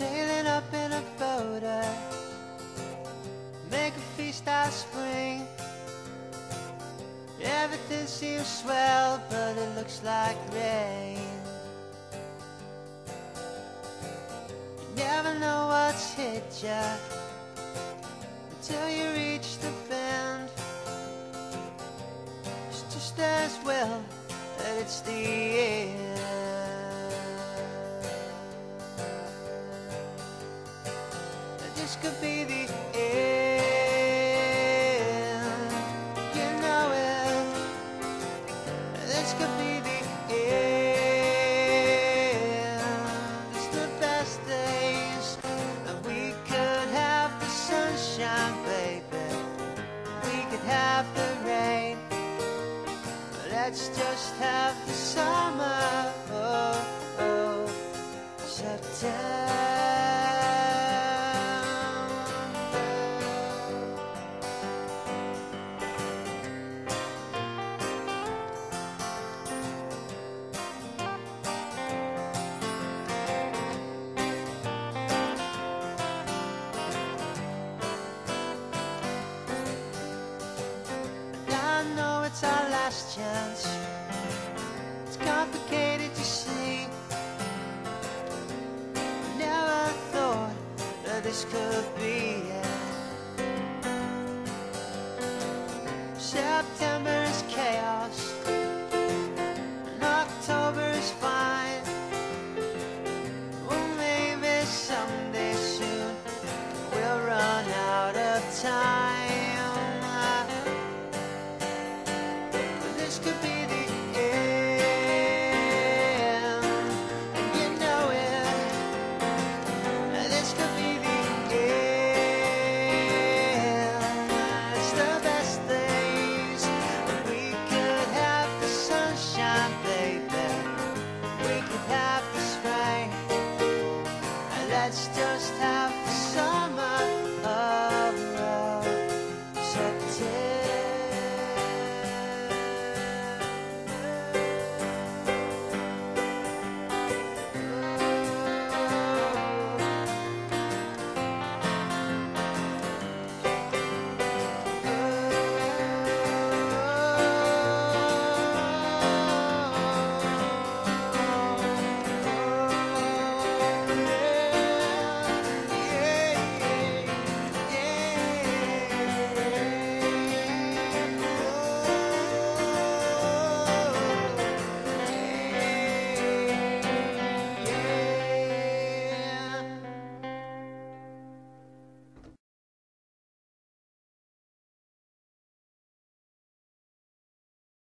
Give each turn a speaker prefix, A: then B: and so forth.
A: Sailing up in a boat, I make a feast of spring. Everything seems swell, but it looks like rain. You never know what's hit ya until you reach the bend. It's just as well that it's the end. This could be the end. You know it. This could be the end. It's the best days. And we could have the sunshine, baby. We could have the rain. Let's just have the summer. Oh, oh, September. questions. It's complicated, to see. I never thought that this could be it. September.